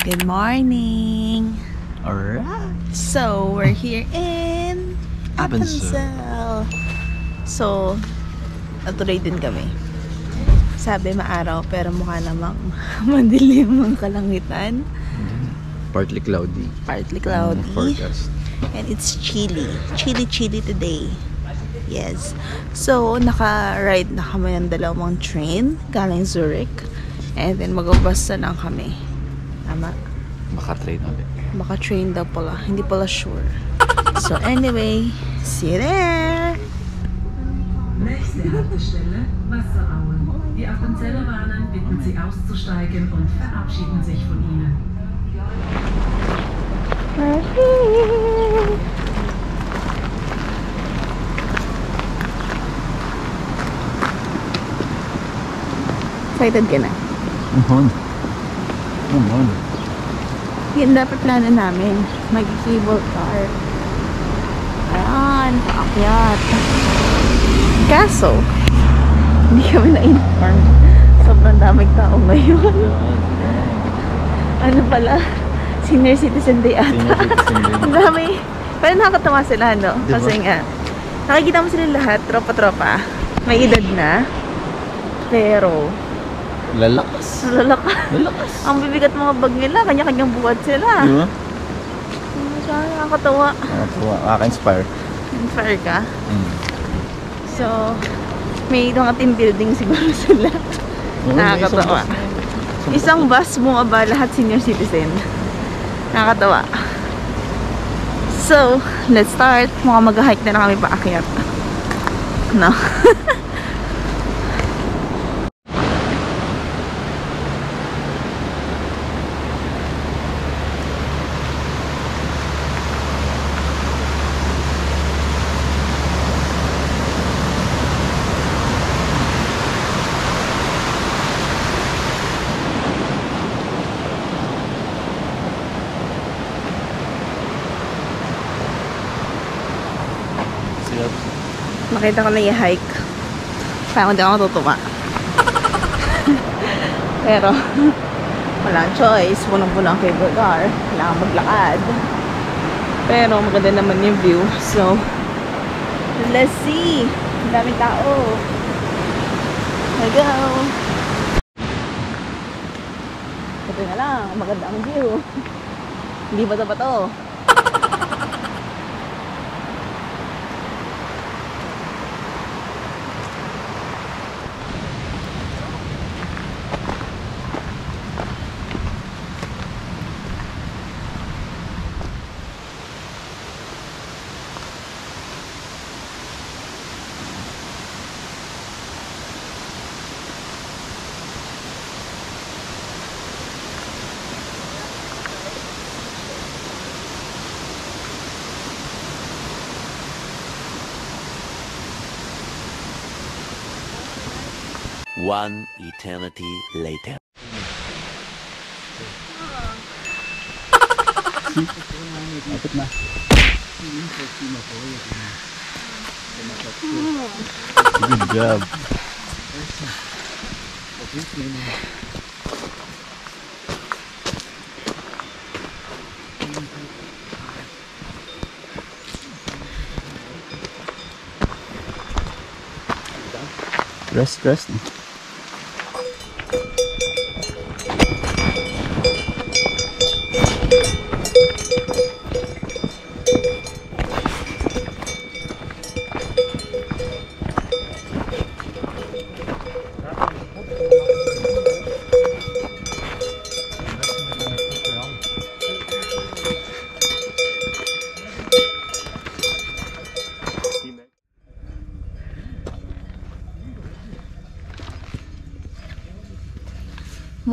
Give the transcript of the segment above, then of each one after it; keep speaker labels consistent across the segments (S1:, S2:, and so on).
S1: Good morning!
S2: Alright.
S1: So, we're here in
S2: Appenzell.
S1: So, natuloy din kami. Sabi maaraw pero mukha namang madilim ang kalangitan.
S2: Partly cloudy.
S1: Partly cloudy.
S2: Forecast.
S1: And it's chilly. Chilly, chilly today. Yes. So, naka-ride na kami ng dalawang train galing Zurich. And then, mag-bus na lang kami. Tama?
S2: Maka-train ulit.
S1: Baka train daw pala. Hindi pala sure. So, anyway, see you there!
S3: Nächste Haltestelle Wasserauen. Die Appenzeller Bahnen bitten Sie auszusteigen und verabschieden sich von Ihnen.
S1: Excited ka na?
S2: Uhon. Uhon.
S1: Yan dapat plano namin. Mag-cable car. Ayan, paakyat. Kaso, hindi kami na-inform. Sobrang daming tao ngayon. ano pala? Senior Citizen Day ata.
S2: Senior citizen din.
S1: Ang dami. Pero nakakatawa sila, no?
S2: Diba?
S1: Kasi nga, nakikita mo sila lahat, tropa-tropa. May edad na. Pero,
S2: Lalakas.
S1: lalaka.
S2: Lalakas.
S1: Ang bibigat mga bag nila, kanya-kanyang buhat sila.
S2: Di ba?
S1: Masyado nakakatawa.
S2: Nakakatawa. Nakaka-inspire.
S1: Inspire ka.
S2: Mm.
S1: So, may mga team building siguro sila. Nakakatawa.
S2: isang bus.
S1: Isang bus mo ba lahat senior citizen? Nakakatawa. So, let's start. Mukhang mag-hike na lang kami paakyat. No?
S2: Sila-
S1: Nakita ko na yung hike. Parang hindi ako natutuwa. Pero, walang choice. Punong-puno ang cable car. Kailangan maglakad. Pero, maganda naman yung view. So, let's see. Ang daming tao. Let's go. Ito na lang. Maganda ang view. Hindi ba ba to?
S4: One eternity later.
S2: Good job. Rest, rest.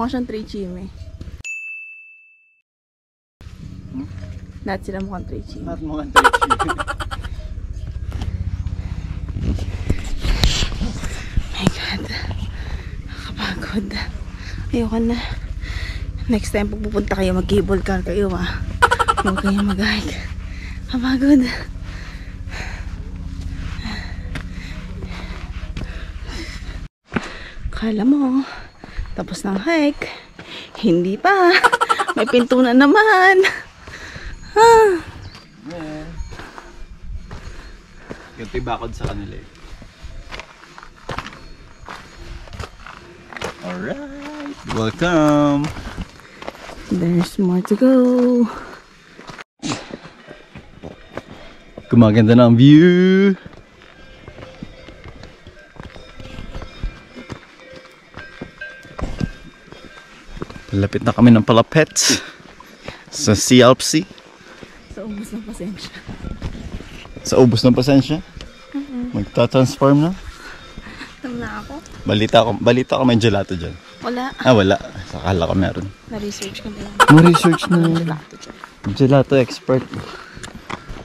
S1: Mukha siyang 3 chime. Lahat sila mukhang 3 chime.
S2: Not more than
S1: My God. Nakakapagod. Ayoko na. Next time pag pupunta kayo, mag-cable car kayo ah. Huwag kayo mag-hike. Kapagod. Kala mo, Tapos ng hike. Hindi pa. May pinto na naman. Ah.
S2: Yung tibakod sa kanila eh. Alright. Welcome.
S1: There's more to go.
S2: Gumaganda na ang view. Lapit na kami ng palapet sa CLPC.
S1: Sa ubos ng pasensya.
S2: Sa ubos ng pasensya. Magta-transform na.
S1: Tam na ako.
S2: Balita ko, balita ko may gelato dyan.
S1: Wala.
S2: Ah, wala. Sakala ko meron.
S1: Na-research ko na lang.
S2: Mo research na.
S1: Gelato dyan.
S2: Gelato expert.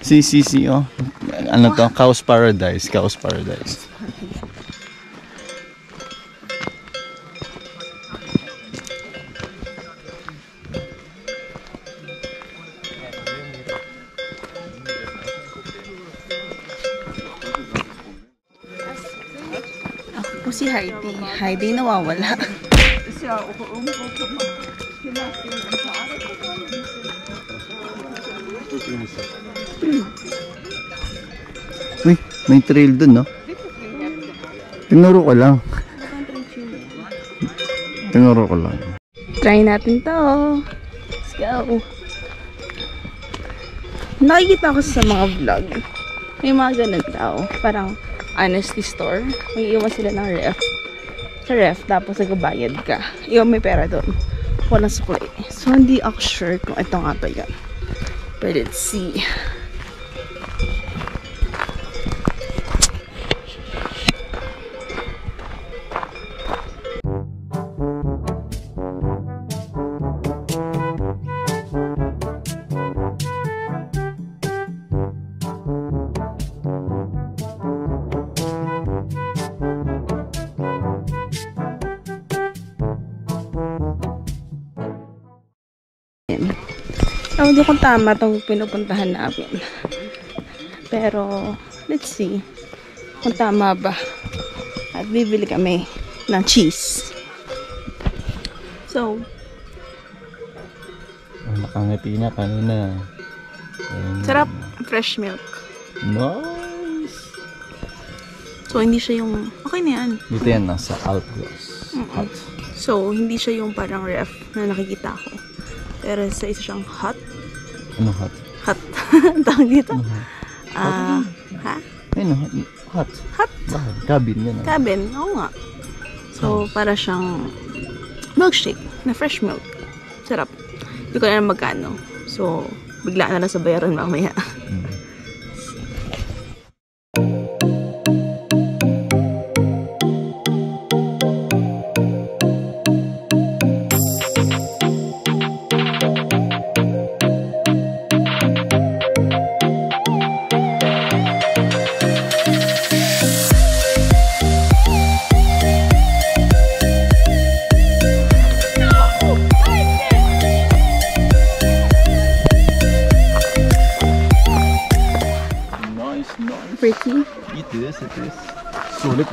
S2: CCC, oh. Ano to? Cow's Paradise. Cow's Paradise.
S1: Heidi nawawala.
S2: Uy, may trail dun, no? Tinuro ko lang. Tinuro ko lang.
S1: Try natin to. Let's go. Nakikita ko sa mga vlog. May mga ganun daw. Parang honesty store. May iwan sila ng ref. Sa ref, tapos nagbabayad ka. Iwan may pera doon. Walang supply. So, hindi ako sure kung ito nga ba yan. But let's see. Ewan ko kung tama itong pinupuntahan namin. Pero, let's see kung tama ba. At bibili kami ng cheese. So,
S2: Oh, nakangiti na kanina. Ayun.
S1: sarap. Fresh milk.
S2: Nice!
S1: So, hindi siya yung... Okay na yan.
S2: Dito yan, nasa Alpros. Hot.
S1: So, hindi siya yung parang ref na nakikita ko. Pero sa isa siyang hot.
S2: Ano hot?
S1: Hot. Tawag dito.
S2: Ano hot?
S1: Ah, ha?
S2: Ayun, hot. Hot.
S1: Hot.
S2: Bakit? Cabin ah.
S1: Cabin. Oo nga. So, para siyang milkshake na fresh milk. Sarap. Hindi ko na magkano. So, bigla na lang sa bayaran mamaya.
S2: Mm.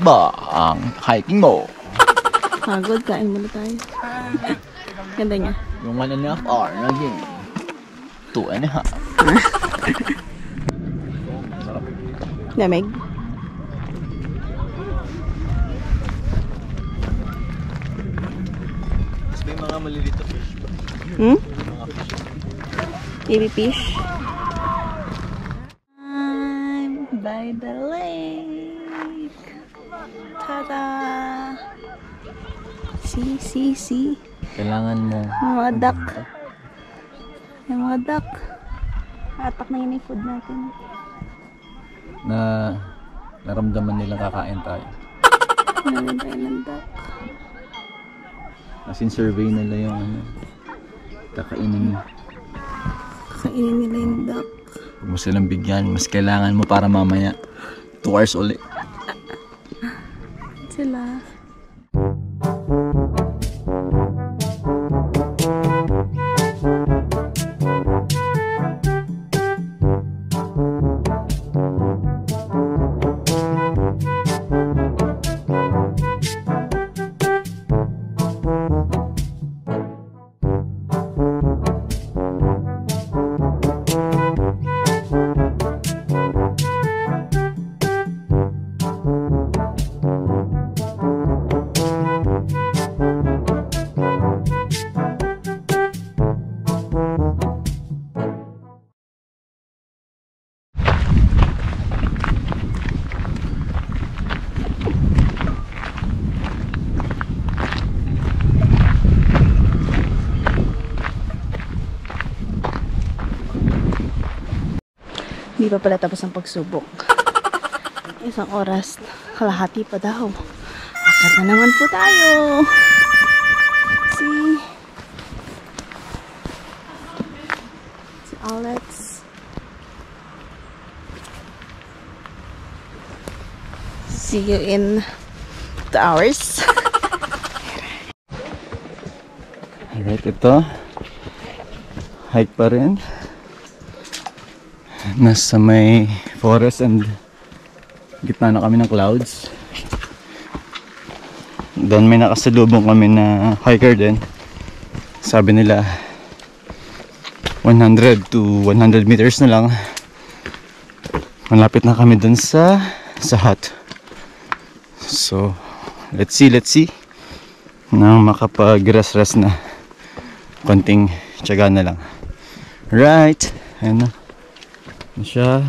S2: Ba ang hiking mo?
S1: Pagod. Kain muna tayo. Ganda niya.
S2: Yung one and a half hour naging two and a half.
S1: Lamig.
S2: Tapos may mga malilito fish ba?
S1: Hmm? Baby fish. I'm by the lake. Tada! See, see, see.
S2: Kailangan mo
S1: Mga duck. May mga duck. Atak na yun yung food natin.
S2: na naramdaman nilang kakain tayo.
S1: Meron tayo ng duck.
S2: As in survey nila yung ano, kakainin mo.
S1: Kakainin nila yung duck.
S2: Huwag mo silang bigyan, mas kailangan mo para mamaya 2 hours ulit.
S1: Sila. Hindi pa pala tapos ang pagsubok. Isang oras, kalahati pa daw. Akat na naman po tayo. See? Si Alex. See you in two hours.
S2: Alright, ito. Hike pa rin. Nasa may forest and gitna na kami ng clouds. Doon may nakasalubong kami na hiker din. Sabi nila 100 to 100 meters na lang. Malapit na kami dun sa sa hut. So, let's see, let's see. Na makapag-rest-rest na konting tiyaga na lang. Right. Ayan na. Ayan siya.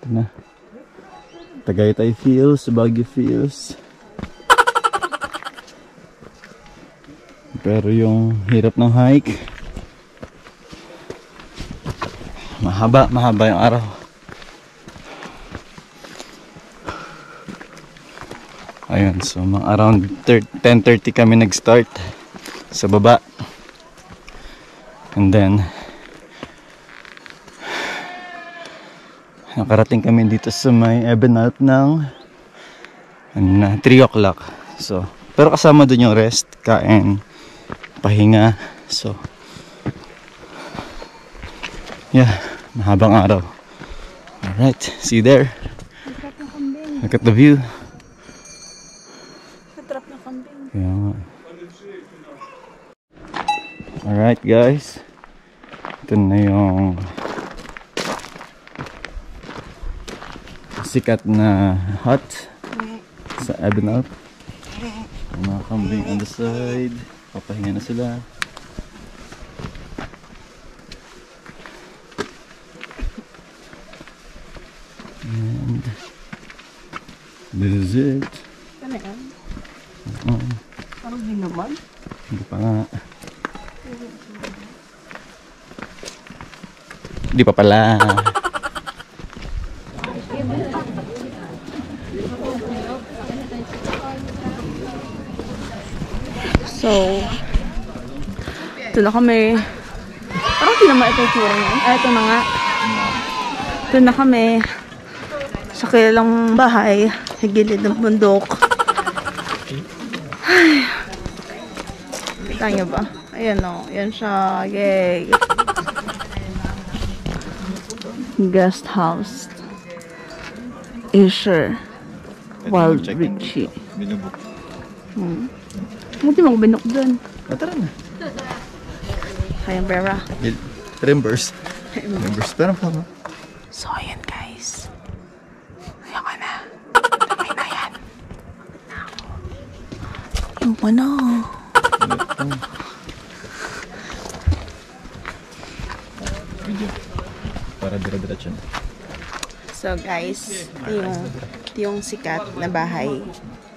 S2: Ito na. Tagaytay feels, Baguio feels. Pero yung hirap ng hike, mahaba, mahaba yung araw. Ayun, so mga around 10.30 kami nag-start sa baba. And then, nakarating kami dito sa may Ebenalp ng ano na, 3 o'clock. So, pero kasama dun yung rest, kain, pahinga. So, yeah, mahabang araw. Alright, see you there. Look at the view. Nga. Alright guys. Ito na sikat na hut sa Ebenalp. Ang mga kambing on the side. Papahinga na sila. And this is it.
S1: Ano yan?
S2: Oo.
S1: Parang di naman.
S2: Hindi pa nga. Hindi pa pala.
S1: So, ito na kami. Parang di naman ito yung tsura niya. Ah, ito na nga. Ito na kami. Sa kilalang bahay. Sa gilid ng bundok. Ay. Kita niyo ba? Ayan o. Yan siya. Yay. Guest house. Asher. Wild Richie.
S2: Binubok.
S1: Buti mong binok dun.
S2: Ah, tara na.
S1: Ayan, Vera.
S2: Reimburse. Reimburse. Pero pa mo.
S1: So, ayan guys. Ayan ka na. Tamay na yan. Yung pa na.
S2: Video. Para dire-diretso na.
S1: So guys, ito yung, ito yung sikat na bahay.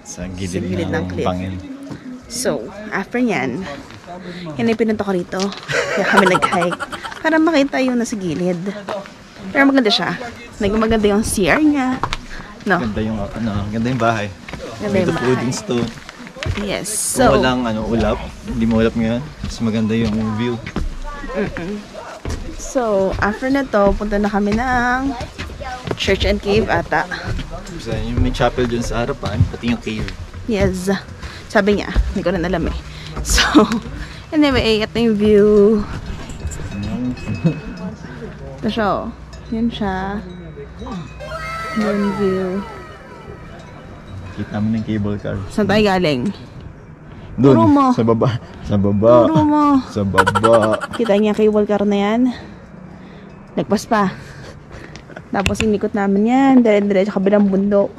S2: Sa
S1: Sa
S2: gilid,
S1: gilid ng
S2: ng,
S1: cliff.
S2: bangin.
S1: So, after yan, yan ay pinunta ko rito. Kaya kami nag-hike. Para makita yung nasa gilid. Pero maganda siya. Maganda yung CR niya. No,
S2: Ganda yung, ano, ganda yung bahay.
S1: Ganda yung bahay.
S2: and stone.
S1: yes.
S2: Kung
S1: So,
S2: walang ano, ulap, hindi mo ulap ngayon, mas maganda yung view.
S1: So after na to, punta na kami ng Church and Cave ata.
S2: Kasi yung may chapel dyan sa harapan, pati yung cave.
S1: Yes. Sabi niya. Hindi ko rin alam eh. So, anyway, ito yung view. Ito siya oh. Yan siya. Yan view.
S2: Kita mo ng cable car.
S1: Saan tayo galing?
S2: Doon, sa baba. Sa baba.
S1: Turo mo.
S2: Sa baba.
S1: Kita niya cable car na yan. Nagpas pa. Tapos inikot namin yan. Dire-diretso kabilang bundok.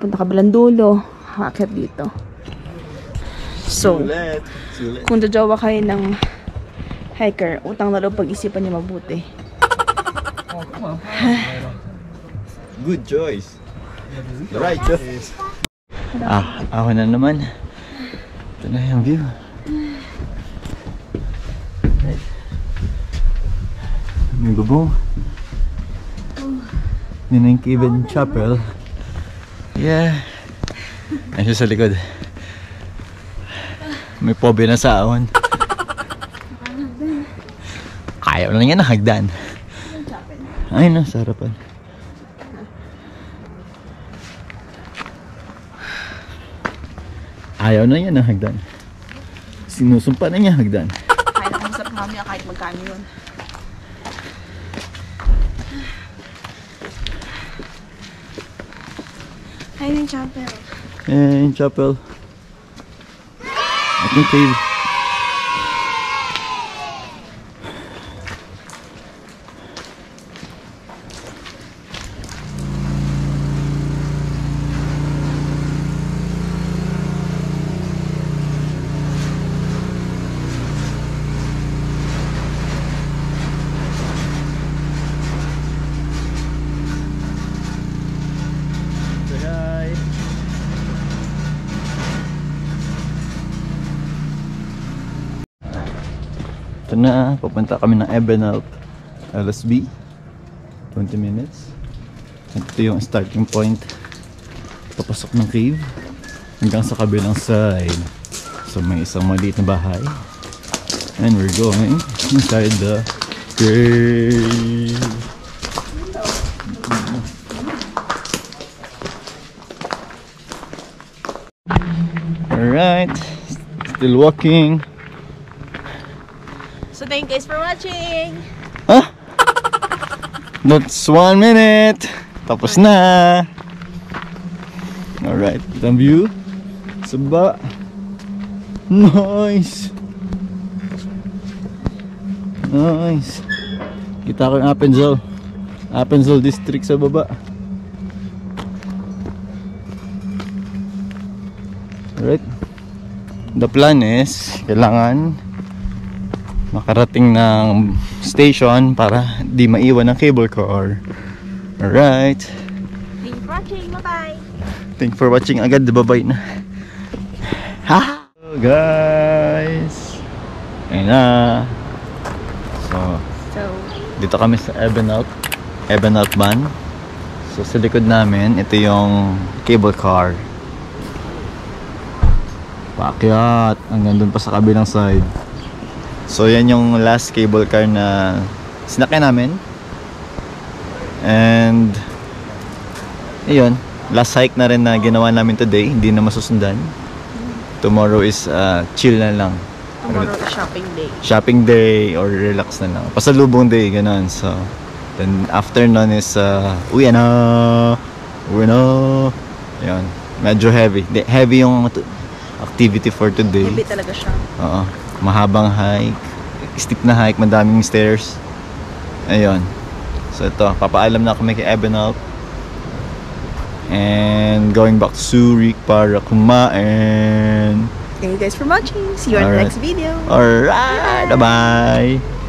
S1: Punta kabilang dulo. Hakit dito. So, kung jajawa kayo ng hiker, utang na loob pag-isipan niyo mabuti.
S2: Good choice. The right choice. Ah, ako na naman. Ito na yung view. May bubong. Yun na Kevin Chapel. Yeah. Ayun sa likod. May pobe na sa aon. Ayaw na yan ng hagdan. Ayun na, sa harapan. Ayaw na yan ng hagdan. Sinusumpa na niya hagdan.
S1: Kahit ang masarap mamaya kahit magkano yun. Ayun yung chapel.
S2: Eh, yung chapel. At yung cave. Na, papunta kami ng Ebenalt LSB. 20 minutes. Ito yung starting point. Papasok ng cave. Hanggang sa kabilang side. So may isang maliit na bahay. And we're going inside the cave. Alright. Still walking.
S1: Thank you guys for watching!
S2: Huh? That's one minute. Tapos na. Alright, ang view. Sa baba. Nice. Nice. Kita ko yung Appenzell. Appenzell District sa baba. Alright. The plan is, kailangan makarating ng station para di maiwan ng cable car. Alright.
S1: Thank you for watching! Bye-bye!
S2: Thank you for watching agad. Bye-bye na. Ha! Hello guys! Ayun na. So,
S1: So,
S2: dito kami sa Ebenalt. Ebenalt van. So, sa likod namin, ito yung cable car. Paakyat. Hanggang dun pa sa kabilang side. So, yan yung last cable car na sinakyan namin. And, ayun. Last hike na rin na ginawa namin today. Hindi na masusundan. Tomorrow is uh, chill na lang.
S1: tomorrow is shopping day.
S2: Shopping day or relax na lang. Pasalubong day, ganun. So, then after nun is uh, uwi na. Uwi na. Ayun. Medyo heavy. Heavy yung activity for today.
S1: Heavy talaga siya.
S2: Oo. Mahabang hike. Steep na hike. Madaming stairs. Ayun. So ito, papaalam na kami kay Ebenalt. And going back to Zurich para kumain.
S1: Thank you guys for watching! See you on the
S2: Alright.
S1: next video!
S2: Alright, bye-bye!